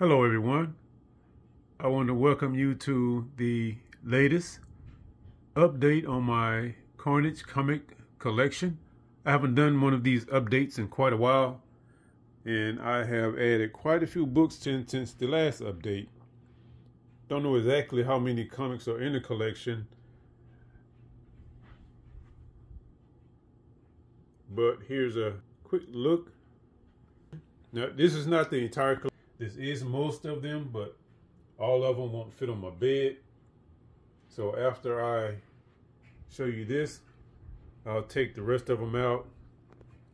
Hello, everyone. I want to welcome you to the latest update on my Carnage comic collection. I haven't done one of these updates in quite a while, and I have added quite a few books since, since the last update. Don't know exactly how many comics are in the collection, but here's a quick look. Now, this is not the entire collection. This is most of them, but all of them won't fit on my bed. So after I show you this, I'll take the rest of them out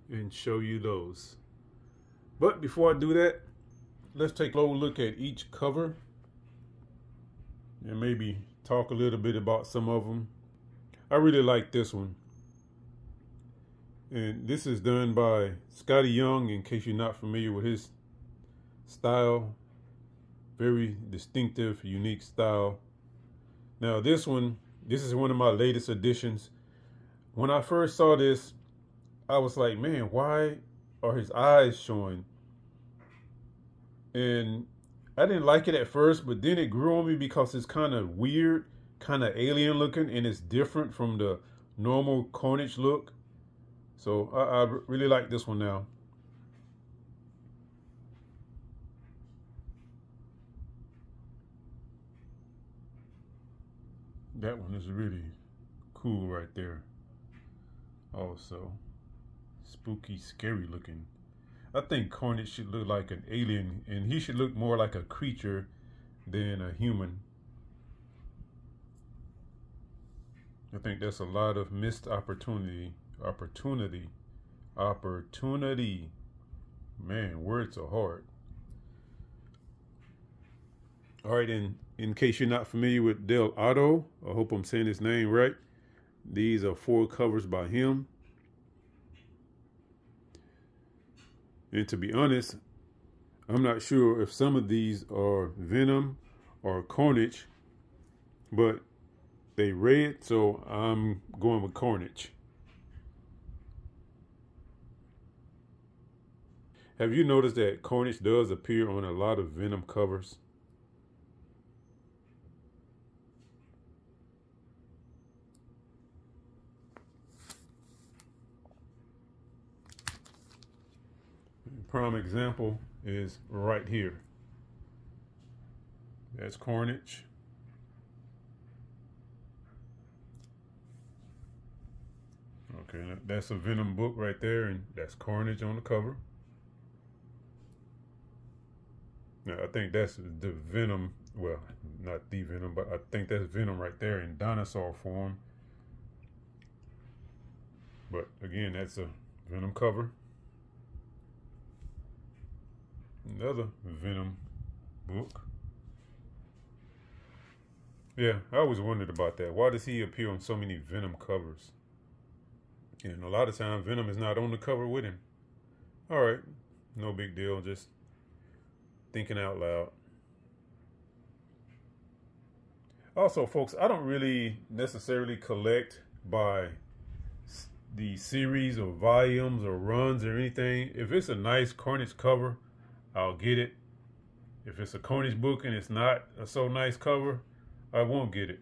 and show you those. But before I do that, let's take a little look at each cover and maybe talk a little bit about some of them. I really like this one. And this is done by Skottie Young, in case you're not familiar with his style. Very distinctive, unique style. Now this one, this is one of my latest additions. When I first saw this, I was like, man, why are his eyes showing? And I didn't like it at first, but then it grew on me because it's kind of weird, kind of alien looking, and it's different from the normal Carnage look. So I, I really like this one now. That one is really cool right there. Also, spooky, scary looking. I think Carnage should look like an alien, and he should look more like a creature than a human. I think that's a lot of missed opportunity. Opportunity. Opportunity. Man, words are hard. All right, and in case you're not familiar with Dell'Otto, I hope I'm saying his name right. These are four covers by him. And to be honest, I'm not sure if some of these are Venom or Carnage, but they red, so I'm going with Carnage. Have you noticed that Carnage does appear on a lot of Venom covers? Prime example is right here. That's Carnage. Okay, that's a Venom book right there, and that's Carnage on the cover. Now, I think that's the Venom, well, not the Venom, but I think that's Venom right there in dinosaur form. But again, that's a Venom cover. Another Venom book. Yeah, I always wondered about that. Why does he appear on so many Venom covers? And a lot of times Venom is not on the cover with him. All right, no big deal. Just thinking out loud. Also, folks, I don't really necessarily collect by the series or volumes or runs or anything. If it's a nice Carnage cover, I'll get it. If it's a Carnage book and it's not a so nice cover, I won't get it.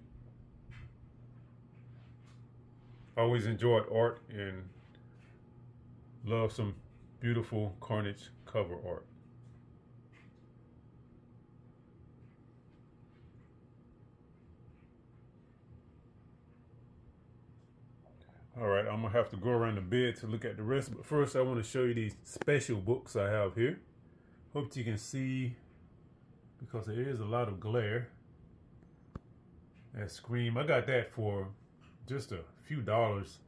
Always enjoyed art and love some beautiful Carnage cover art. All right, I'm gonna have to go around the bed to look at the rest, but first I want to show you these special books I have here. Hope you can see because there is a lot of glare. That Scream, I got that for just a few dollars.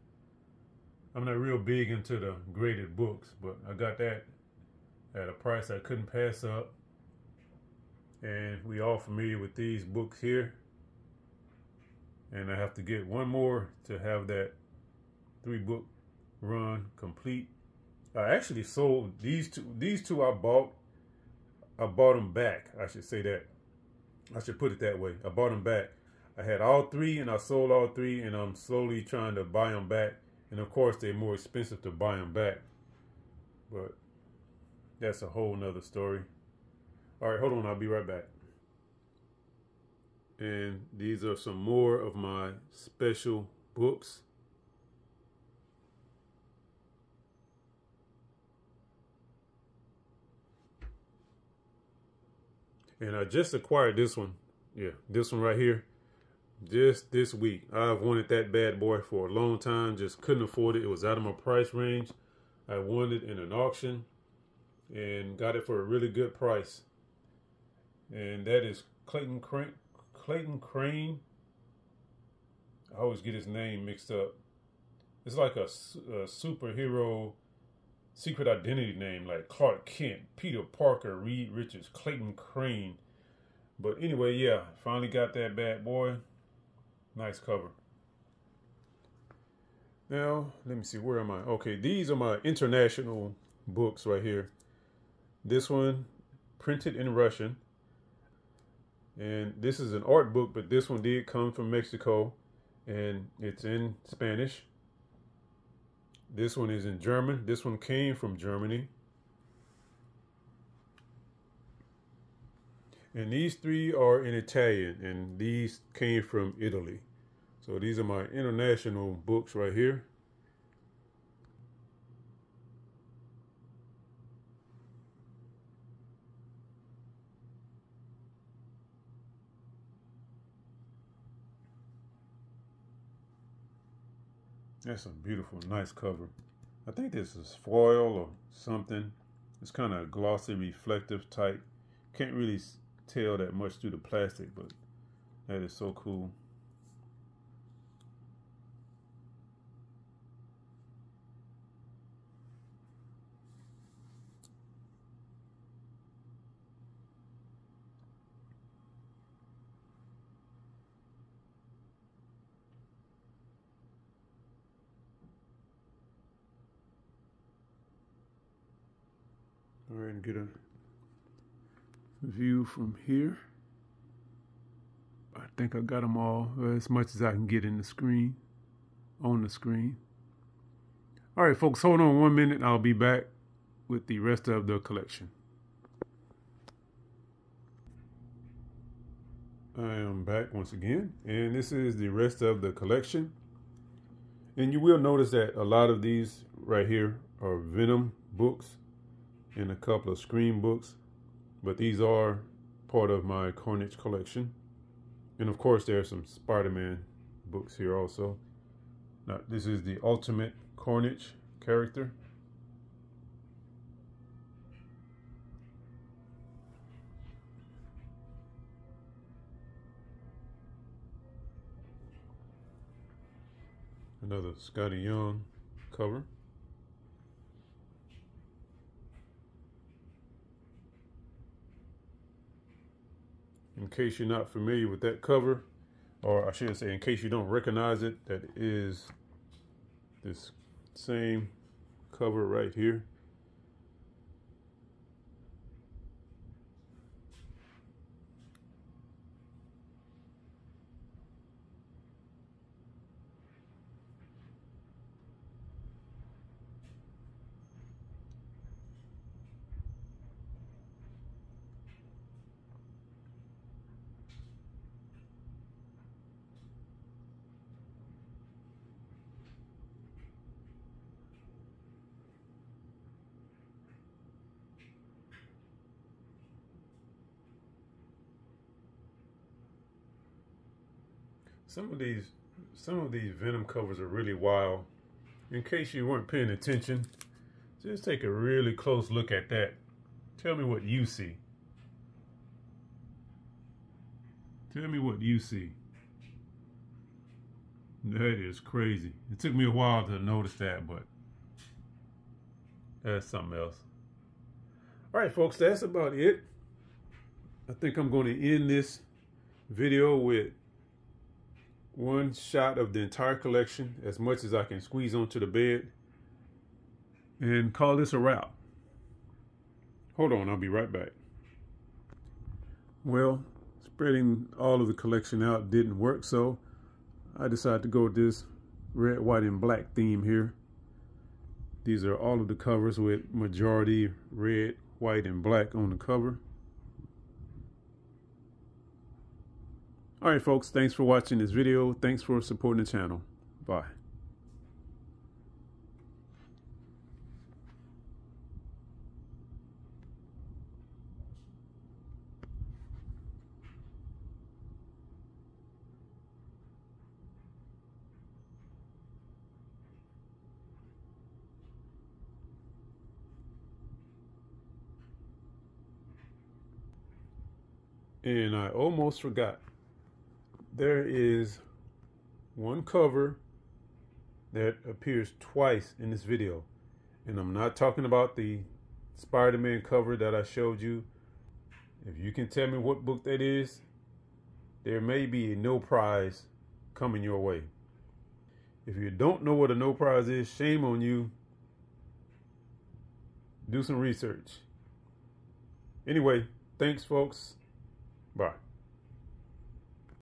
I'm not real big into the graded books, but I got that at a price I couldn't pass up. And we all familiar with these books here. And I have to get one more to have that three book run complete. I actually sold these two. These two I bought I bought them back. I should say that. I should put it that way. I bought them back. I had all three and I sold all three and I'm slowly trying to buy them back. And of course, they're more expensive to buy them back. But that's a whole nother story. All right, hold on. I'll be right back. And these are some more of my special books. And I just acquired this one. Yeah, this one right here. Just this week. I've wanted that bad boy for a long time. Just couldn't afford it. It was out of my price range. I won it in an auction and got it for a really good price. And that is Clayton Crain. Clayton Crain. I always get his name mixed up. It's like a, a superhero secret identity name like Clark Kent, Peter Parker, Reed Richards, Clayton Crain. But anyway, yeah, finally got that bad boy. Nice cover. Now, let me see, where am I? Okay, these are my international books right here. This one, printed in Russian. And this is an art book, but this one did come from Mexico. And it's in Spanish. This one is in German. This one came from Germany. And these three are in Italian, and these came from Italy. So these are my international books right here. That's a beautiful, nice cover. I think this is foil or something. It's kind of glossy, reflective type. Can't really tell that much through the plastic, but that is so cool. All right, and get a view from here. I think I got them all uh, as much as I can get in the screen, on the screen. All right, folks, hold on one minute. I'll be back with the rest of the collection. I am back once again, and this is the rest of the collection. And you will notice that a lot of these right here are Venom books and a couple of Scream books, but these are part of my Carnage collection. And of course, there are some Spider-Man books here also. Now, this is the Ultimate Carnage character. Another Skottie Young cover. In case you're not familiar with that cover, or I should say, in case you don't recognize it, that is this same cover right here. Some of these some of these Venom covers are really wild. In case you weren't paying attention, just take a really close look at that. Tell me what you see. Tell me what you see. That is crazy. It took me a while to notice that, but that's something else. All right, folks, that's about it. I think I'm going to end this video with one shot of the entire collection as much as I can squeeze onto the bed and call this a wrap. Hold on, I'll be right back. Well, spreading all of the collection out didn't work, so I decided to go with this red, white, and black theme here. These are all of the covers with majority red, white, and black on the cover. All right, folks, thanks for watching this video. Thanks for supporting the channel. Bye. And I almost forgot. There is one cover that appears twice in this video. And I'm not talking about the Spider-Man cover that I showed you. If you can tell me what book that is, there may be a no prize coming your way. If you don't know what a no prize is, shame on you. Do some research. Anyway, thanks folks. Bye.